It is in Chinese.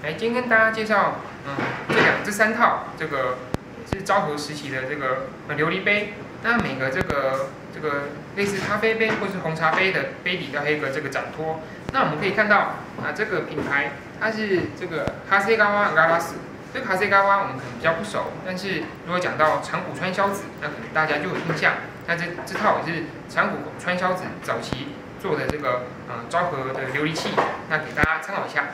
来，今天跟大家介绍，嗯，这两这三套，这个是昭和时期的这个琉璃杯。那每个这个这个类似咖啡杯或是红茶杯的杯底都还有一个这个掌托。那我们可以看到啊，这个品牌它是这个哈塞嘎瓦嘎拉斯。这个哈塞嘎瓦我们可能比较不熟，但是如果讲到长谷川孝子，那可能大家就有印象。那这这套也是长谷川孝子早期做的这个呃昭和的琉璃器，那给大家参考一下。